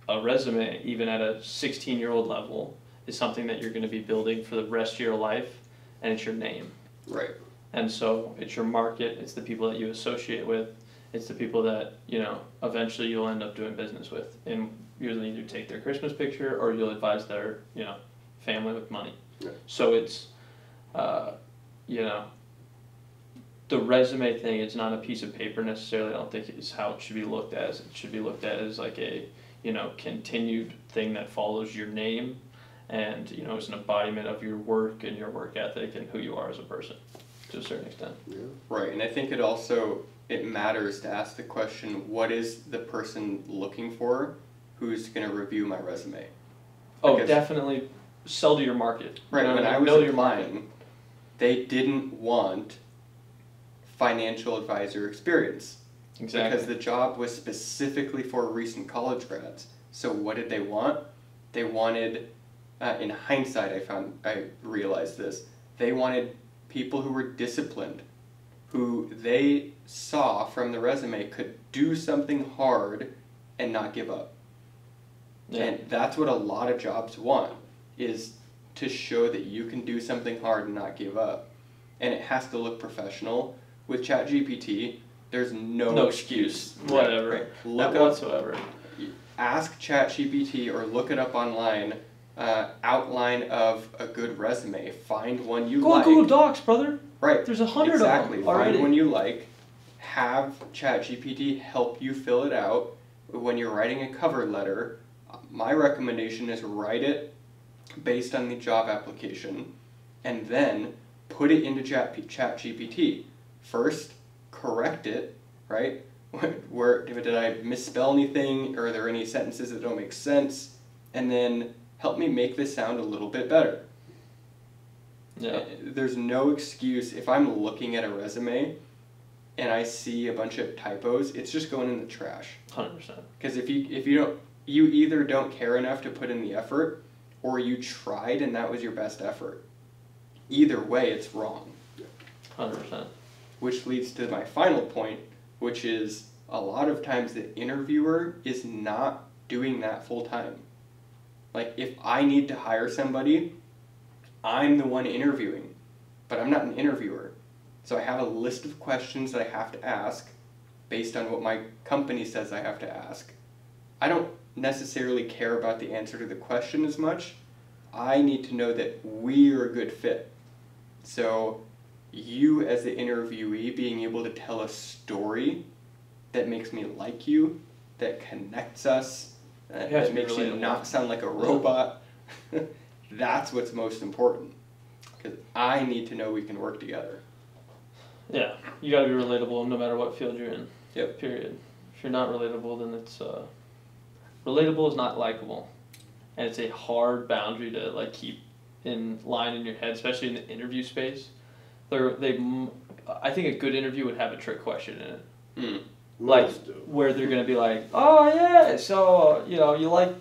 Speaker 1: a resume, even at a 16 year old level, is something that you're going to be building for the rest of your life, and it's your name.
Speaker 2: Right.
Speaker 1: And so it's your market, it's the people that you associate with, it's the people that, you know, eventually you'll end up doing business with. And you'll either take their Christmas picture or you'll advise their, you know, family with money.
Speaker 3: Yeah.
Speaker 1: So it's, uh, you know, the resume thing is not a piece of paper necessarily. I don't think is how it should be looked at. It should be looked at as like a, you know, continued thing that follows your name and, you know, is an embodiment of your work and your work ethic and who you are as a person to a certain extent.
Speaker 3: Yeah.
Speaker 2: Right, and I think it also it matters to ask the question, what is the person looking for who's going to review my resume?
Speaker 1: Oh,
Speaker 2: Because-
Speaker 1: definitely sell to your market.
Speaker 2: Right,
Speaker 1: You know
Speaker 2: when I
Speaker 1: mean?
Speaker 2: was
Speaker 1: know your market.
Speaker 2: they didn't want financial advisor experience
Speaker 1: Exactly.
Speaker 2: because the job was specifically for recent college grads. So what did they want? They wanted, uh, in hindsight, I found I realized this. They wanted people who were disciplined, who they saw from the resume could do something hard and not give up.
Speaker 1: yeah.
Speaker 2: And that's what a lot of jobs want is to show that you can do something hard and not give up. And it has to look professional. With ChatGPT, there's no,
Speaker 1: no excuse.
Speaker 2: Right,
Speaker 1: Whatever.
Speaker 2: right. Look up,
Speaker 1: whatsoever.
Speaker 2: ask ChatGPT or look it up online. Uh, outline of a good resume. Find one you
Speaker 1: Go
Speaker 2: like.
Speaker 1: on Google Docs, brother.
Speaker 2: Right.
Speaker 1: There's a hundred
Speaker 2: exactly.
Speaker 1: of them already.
Speaker 2: Find one you like. Have ChatGPT help you fill it out. When you're writing a cover letter, my recommendation is write it based on the job application, and then put it into Chat ChatGPT. First, correct it. Right. Where did I misspell anything? Or are there any sentences that don't make sense? And then help me make this sound a little bit better.
Speaker 1: Yeah.
Speaker 2: Uh, There's no excuse if I'm looking at a resume and I see a bunch of typos, it's just going in the trash.
Speaker 1: Hundred percent.
Speaker 2: Because if you if you don't you either don't care enough to put in the effort or you tried and that was your best effort. Either way it's wrong.
Speaker 1: Hundred percent.
Speaker 2: Which leads to my final point, which is a lot of times the interviewer is not doing that full time. Like if I need to hire somebody, I'm the one interviewing, but I'm not an interviewer. So I have a list of questions that I have to ask based on what my company says I have to ask. I don't necessarily care about the answer to the question as much. I need to know that we're a good fit. So you as the interviewee being able to tell a story that makes me like you, that connects us, uh,
Speaker 1: You
Speaker 2: that makes you not sound like a robot. That's what's most important. Because I need to know we can work together.
Speaker 1: Yeah. You got to be relatable no matter what field you're in.
Speaker 2: Yep.
Speaker 1: Period. If you're not relatable, then it's uh, relatable is not likable, and it's a hard boundary to like keep in line in your head, especially in the interview space. They're they. I think a good interview would have a trick question in it.
Speaker 2: Mm.
Speaker 1: Like where they're gonna be like, oh yeah, so you know you like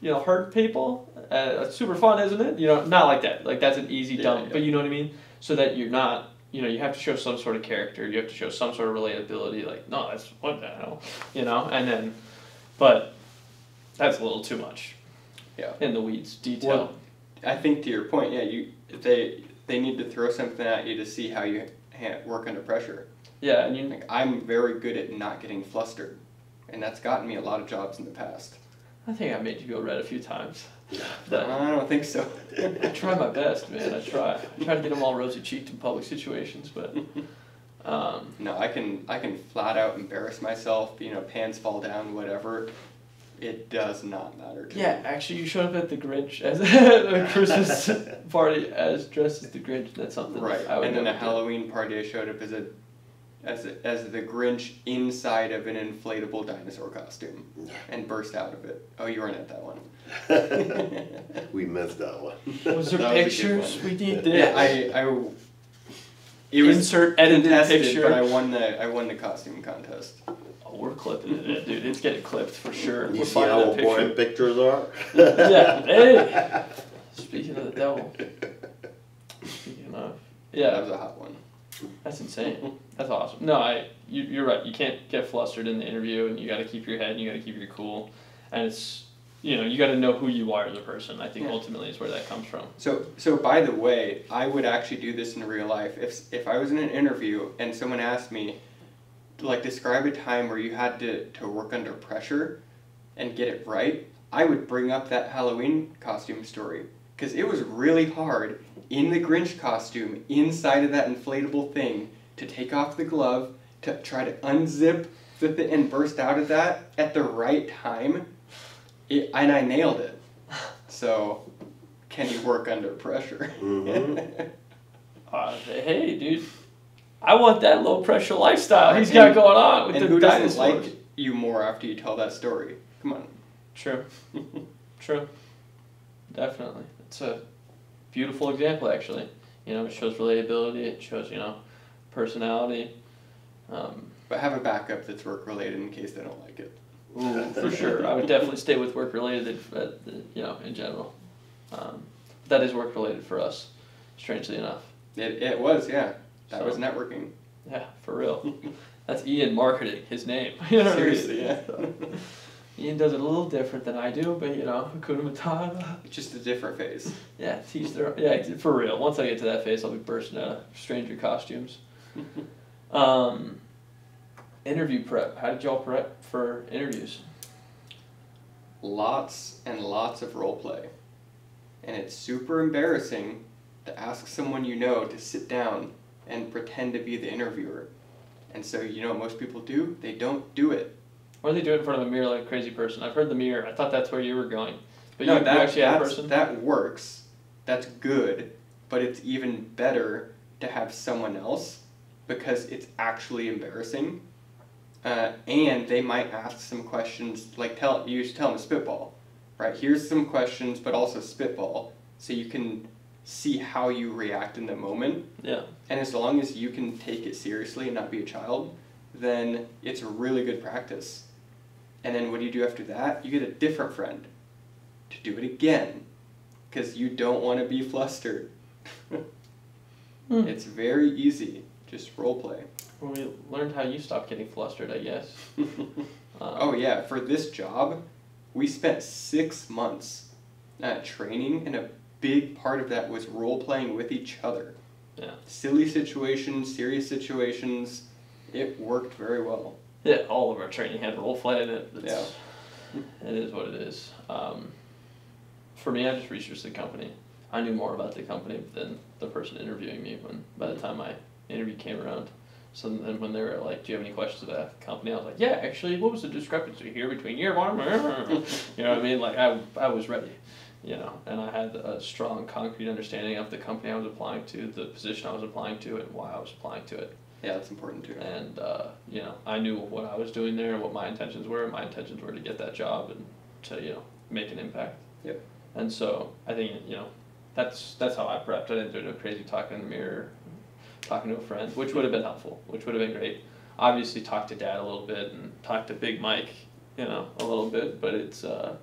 Speaker 1: you know hurt people, uh, it's super fun, isn't it? You know, not like that. Like that's an easy
Speaker 2: Yeah,
Speaker 1: dump,
Speaker 2: yeah.
Speaker 1: but you know what I mean. So that you're not, you know, you have to show some sort of character. You have to show some sort of relatability. Like, no, that's what the hell, you know. And then, but that's a little too much.
Speaker 2: Yeah.
Speaker 1: In the weeds, detail.
Speaker 2: Well, I think to your point, yeah, you they they need to throw something at you to see how you work under pressure.
Speaker 1: yeah, and you.
Speaker 2: Like I'm very good at not getting flustered, and that's gotten me a lot of jobs in the past.
Speaker 1: I think I made you go red a few times.
Speaker 3: Yeah.
Speaker 2: I don't think so.
Speaker 1: I try my best, man. I try. I try to get them all rosy cheeked in public situations, but um,
Speaker 2: No, I can I can flat out embarrass myself. You know, pants fall down, whatever. It does not matter to
Speaker 1: yeah.
Speaker 2: me.
Speaker 1: Actually, you showed up at the Grinch as a Christmas party as dressed as the Grinch. That's something
Speaker 2: Right.
Speaker 1: I would
Speaker 2: And then a. Halloween party, I showed up as a as as the Grinch inside of an inflatable dinosaur costume and burst out of it. Oh, you weren't at that one.
Speaker 3: we missed that one.
Speaker 1: Was there
Speaker 2: That was a good
Speaker 1: pictures?
Speaker 2: one.
Speaker 1: We need
Speaker 2: Yeah. I I. It was
Speaker 1: Insert edited
Speaker 2: contested,
Speaker 1: picture.
Speaker 2: but I won the I won the costume contest.
Speaker 1: Oh, we're clipping it, dude. It's getting clipped for sure.
Speaker 3: You
Speaker 1: We're
Speaker 3: see
Speaker 1: finding
Speaker 3: how
Speaker 1: that picture.
Speaker 3: important pictures are?
Speaker 1: yeah. Hey. Speaking of the devil. Speaking of. Yeah, that
Speaker 2: was a hot one.
Speaker 1: That's insane. That's awesome. No, I. You, you're right. You can't get flustered in the interview, and you got to keep your head, and you got to keep your cool, and it's. You know, you got to know who you are as a person. I think
Speaker 2: Yeah.
Speaker 1: ultimately is where that comes from.
Speaker 2: So so by the way, I would actually do this in real life. If if I was in an interview and someone asked me, like describe a time where you had to, to work under pressure and get it right, I would bring up that Halloween costume story. Because it was really hard in the Grinch costume, inside of that inflatable thing, to take off the glove, to try to unzip the thing and burst out of that at the right time. It, and I nailed it. So, can you work under pressure?
Speaker 3: Mhm.
Speaker 1: Uh, hey, dude. I want that low pressure lifestyle he's got going on with
Speaker 2: and
Speaker 1: the
Speaker 2: who doesn't
Speaker 1: dinosaurs.
Speaker 2: like you more after you tell that story? Come on.
Speaker 1: True. True. Definitely. It's a beautiful example, actually. You know, it shows relatability. It shows you know, personality. Um,
Speaker 2: But have a backup that's work related in case they don't like it.
Speaker 1: ooh, for sure. I would definitely stay with work related. uh, You know, in general. Um, that is work related for us. Strangely enough.
Speaker 2: It, it was, yeah. That
Speaker 1: So-
Speaker 2: was networking.
Speaker 1: Yeah, for real. That's Ian marketing his name. You know what I mean?
Speaker 2: Seriously, yeah.
Speaker 1: Ian does it a little different than I do, but you know, Hakuna Matata.
Speaker 2: Just a different phase.
Speaker 1: Yeah, teach their yeah for real. Once I get to that phase, I'll be bursting out of stranger costumes. Um, interview prep. How did y'all prep for interviews?
Speaker 2: lots and lots of role play. And it's super embarrassing to ask someone you know to sit down and pretend to be the interviewer. And so, you know what most people do? They don't do it.
Speaker 1: Or they do it in front of a mirror like a crazy person. I've heard the mirror. I thought that's where you were going, but
Speaker 2: no,
Speaker 1: you, you
Speaker 2: that,
Speaker 1: actually had a
Speaker 2: that's-
Speaker 1: person.
Speaker 2: that works. That's good. But it's even better to have someone else because it's actually embarrassing. Uh, and they might ask some questions like tell you tell them spitball, right? Here's some questions, but also spitball, so you can see how you react in the moment.
Speaker 1: yeah,
Speaker 2: And as long as you can take it seriously and not be a child, then it's a really good practice. And then what do you do after that? You get a different friend to do it again because you don't want to be flustered.
Speaker 1: Hmm.
Speaker 2: It's very easy. Just role play.
Speaker 1: Well, we learned how you stop getting flustered, I guess. Um,
Speaker 2: oh, yeah, for this job, we spent six months uh, training, and a big part of that was role playing with each other.
Speaker 1: Yeah.
Speaker 2: Silly situations, serious situations. It worked very well.
Speaker 1: Yeah, all of our training had role play in it. It's,
Speaker 2: Yeah.
Speaker 1: It is what it is. Um, for me, I just researched the company. I knew more about the company than the person interviewing me when by the time my interview came around. So then when they were like, "Do you have any questions about the company?" I was like, "Yeah, actually, what was the discrepancy here between year one?" you know what I mean? Like I, I was ready, you know, and I had a strong, concrete understanding of the company I was applying to, the position I was applying to, and why I was applying to it.
Speaker 2: Yeah, that's important too.
Speaker 1: And uh, you know, I knew what I was doing there and what my intentions were. My intentions were to get that job and to you know make an impact.
Speaker 2: Yep.
Speaker 1: And so I think you know, that's that's how I prepped. I didn't do no crazy talking in the mirror, talking to a friend, which would have been helpful, which would have been great. Obviously, talk to Dad a little bit and talk to Big Mike, you know, a little bit, but it's. Uh,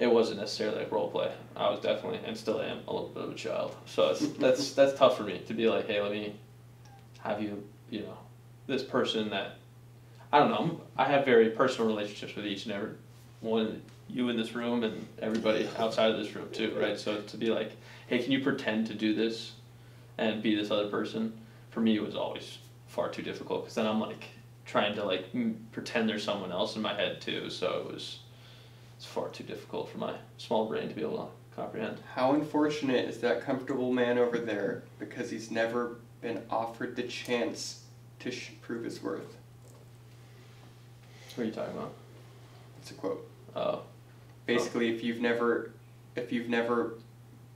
Speaker 1: it wasn't necessarily like role play. I was definitely and still am a little bit of a child. So it's, that's that's tough for me to be like, hey, let me have you, you know, this person that I don't know. I'm, have very personal relationships with each and every one, you in this room and everybody outside of this room too, right? So to be like, hey, can you pretend to do this and be this other person? For me, it was always far too difficult because then I'm like trying to like pretend there's someone else in my head too. So it was it's far too difficult for my small brain to be able to comprehend.
Speaker 2: How unfortunate is that comfortable man over there because he's never been offered the chance to sh- prove his worth?
Speaker 1: What are you talking about?
Speaker 2: It's a quote.
Speaker 1: Oh,
Speaker 2: Basically, if you've never, if you've never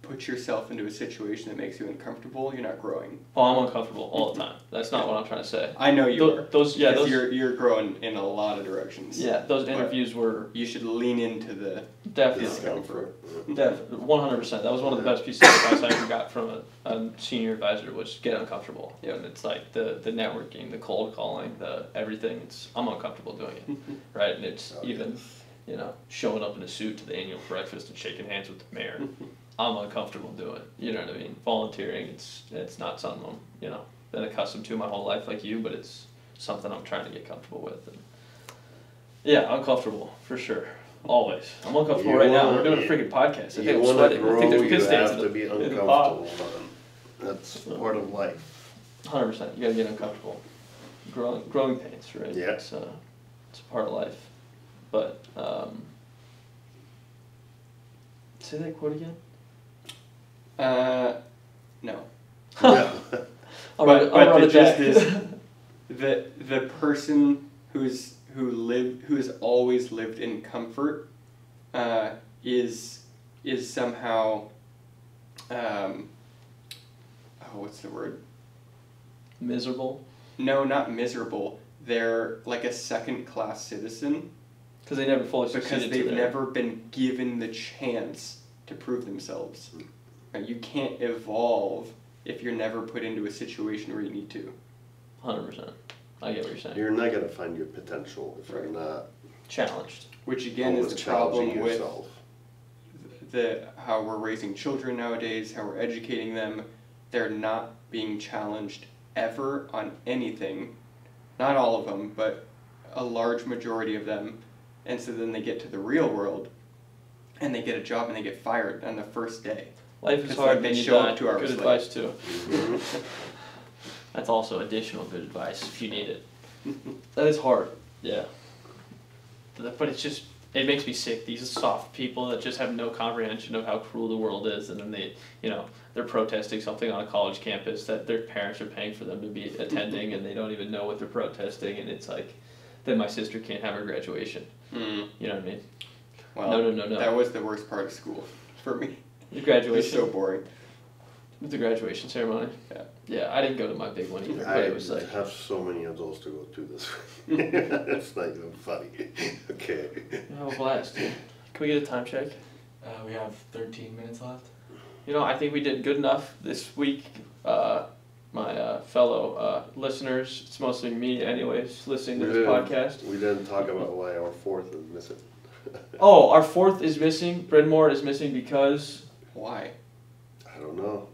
Speaker 2: put yourself into a situation that makes you uncomfortable, you're not growing.
Speaker 1: Oh, I'm uncomfortable all the time. That's not what I'm trying to say.
Speaker 2: I know you
Speaker 1: Tho-
Speaker 2: are.
Speaker 1: those, yeah, those,
Speaker 2: you're you're growing in a lot of directions.
Speaker 1: yeah, those interviews were
Speaker 2: You should lean into the
Speaker 1: definitely,
Speaker 2: Discomfort.
Speaker 1: def, one hundred percent. That was one of the best pieces of advice I ever got from a, a senior advisor was get uncomfortable.
Speaker 2: Yeah.
Speaker 1: And it's like the the networking, the cold calling, the everything. It's I'm uncomfortable doing it, right? And it's
Speaker 3: Oh,
Speaker 1: even
Speaker 3: yes.
Speaker 1: you know showing up in a suit to the annual breakfast and shaking hands with the mayor. I'm uncomfortable doing. You know what I mean? Volunteering, it's it's not something I'm you know been accustomed to my whole life like you, but it's something I'm trying to get comfortable with. And yeah, uncomfortable for sure. Always. I'm uncomfortable
Speaker 3: You
Speaker 1: right now. We're doing a freaking podcast. I think I'm
Speaker 3: wanna
Speaker 1: sweating. I think there's
Speaker 3: you
Speaker 1: piss
Speaker 3: have to
Speaker 1: the,
Speaker 3: be uncomfortable. That's part of life.
Speaker 1: Hundred percent. You gotta get uncomfortable. Growing growing pains, right?
Speaker 3: Yeah.
Speaker 1: It's uh, it's a part of life. But um, say that quote again.
Speaker 2: Uh, no.
Speaker 3: Yeah.
Speaker 1: I'll
Speaker 2: But- but
Speaker 1: I'll
Speaker 2: the
Speaker 1: it
Speaker 2: gist is- the the person who's who live who has always lived in comfort uh, is is somehow um, oh what's the word?
Speaker 1: Miserable?
Speaker 2: No not miserable. They're like a second class citizen.
Speaker 1: Because they never fully
Speaker 2: because they've
Speaker 1: to
Speaker 2: never been given the chance to prove themselves. Right, you can't evolve if you're never put into a situation where you need to
Speaker 1: Hundred percent. I get what you're saying.
Speaker 3: You're not gonna find your potential if you're not
Speaker 1: Challenged.
Speaker 2: which again is the
Speaker 3: challenging
Speaker 2: problem with
Speaker 3: yourself.
Speaker 2: the how we're raising children nowadays, how we're educating them, they're not being challenged ever on anything. Not all of them, but a large majority of them. And so then they get to the real world and they get a job and they get fired on the first day.
Speaker 1: Life is
Speaker 2: It's
Speaker 1: hard.
Speaker 2: like
Speaker 1: when you
Speaker 2: show
Speaker 1: die.
Speaker 2: up to our
Speaker 1: Good advice too. That's also additional good advice if you need it. That is hard. Yeah. But but it's just it makes me sick. These soft people that just have no comprehension of how cruel the world is, and then they, you know, they're protesting something on a college campus that their parents are paying for them to be attending, and they don't even know what they're protesting, and it's like, then my sister can't have her graduation.
Speaker 2: Mm.
Speaker 1: You know what I mean?
Speaker 2: Well,
Speaker 1: no, no, no, no.
Speaker 2: that was the worst part of school for me.
Speaker 1: The
Speaker 2: It was
Speaker 1: graduation.
Speaker 2: so boring.
Speaker 1: the graduation ceremony.
Speaker 2: Yeah.
Speaker 1: Yeah, I didn't go to my big one either, but
Speaker 3: I
Speaker 1: it was like.
Speaker 3: have so many adults to go to this. it's not even funny. okay.
Speaker 1: Oh, blast, dude. Can we get a time check?
Speaker 4: Uh, we have 13 minutes left.
Speaker 1: You know, I think we did good enough this week. Uh, my uh, fellow uh, listeners, it's mostly me, anyways, listening to
Speaker 3: We
Speaker 1: this podcast.
Speaker 3: We didn't talk about why our fourth is missing.
Speaker 1: Oh, our fourth is missing. Bryn Moore is missing because.
Speaker 2: Why?
Speaker 3: I don't know.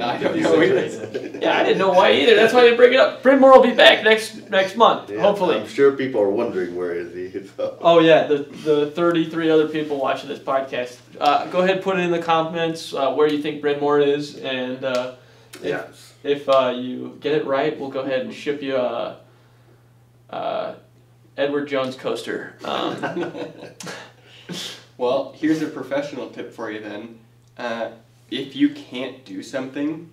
Speaker 2: I don't know either.
Speaker 1: Yeah, I didn't know why either. That's why I didn't bring it up. Bryn Moore will be back next next month,
Speaker 3: Yeah,
Speaker 1: hopefully.
Speaker 3: I'm sure people are wondering where is he. So.
Speaker 1: Oh yeah, the the thirty three other people watching this podcast. Uh, go ahead, put it in the comments uh, where you think Bryn Moore is, and uh, if,
Speaker 3: Yes.
Speaker 1: if uh, you get it right, we'll go ahead and ship you a, uh Edward Jones coaster. Um,
Speaker 2: Well, here's a professional tip for you then. Uh, if you can't do something,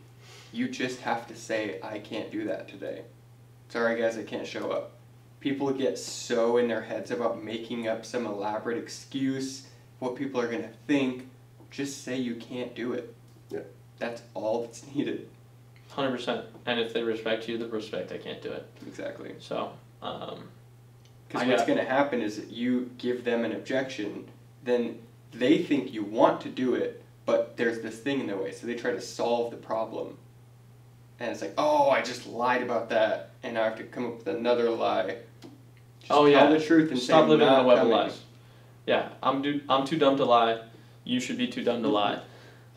Speaker 2: you just have to say, I can't do that today. Sorry, guys, I can't show up. People get so in their heads about making up some elaborate excuse, what people are going to think. Just say you can't do it.
Speaker 3: Yeah.
Speaker 2: That's all that's needed.
Speaker 1: Hundred percent. And if they respect you, they respect I can't do it.
Speaker 2: Exactly.
Speaker 1: So, um,
Speaker 2: Because what's going to happen is that you give them an objection, then they think you want to do it, but there's this thing in their way, so they try to solve the problem. And it's like, oh, I just lied about that, and now I have to come up with another lie. Just
Speaker 1: Oh, yeah.
Speaker 2: the truth and
Speaker 1: stop living in a web of lies. Yeah, I'm do, I'm too dumb to lie. You should be too dumb to lie.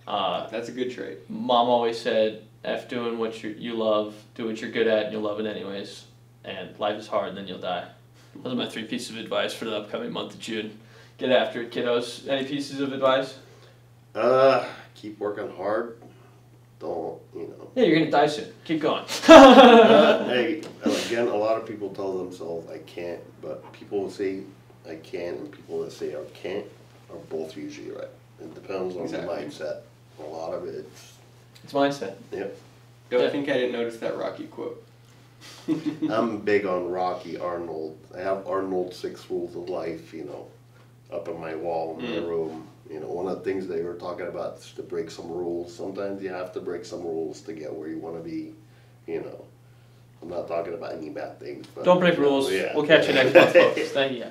Speaker 1: Uh,
Speaker 2: That's a good trait.
Speaker 1: Mom always said, "F doing what you you love, do what you're good at, and you'll love it anyways." And life is hard, and then you'll die. Those are my three pieces of advice for the upcoming month of June. Get after it, kiddos. Any pieces of advice?
Speaker 3: Uh, keep working hard. Don't, you know.
Speaker 1: Yeah, you're gonna die soon. Keep going.
Speaker 3: Uh, hey, again, a lot of people tell themselves I can't, but people who say I can and people that say I can't are both usually right. It depends on
Speaker 2: Exactly.
Speaker 3: the mindset. A lot of it, it's,
Speaker 1: it's mindset.
Speaker 3: yep.
Speaker 2: Don't
Speaker 1: Yeah.
Speaker 2: think I didn't notice that Rocky quote.
Speaker 3: I'm big on Rocky Arnold. I have Arnold's six rules of life, you know. up on my wall in my
Speaker 1: Mm.
Speaker 3: room. You know, one of the things they were talking about is to break some rules. Sometimes you have to break some rules to get where you want to be. You know, I'm not talking about any bad things. But,
Speaker 1: Don't break
Speaker 3: you know,
Speaker 1: rules.
Speaker 3: yeah.
Speaker 1: We'll catch you next month, folks. Thank you.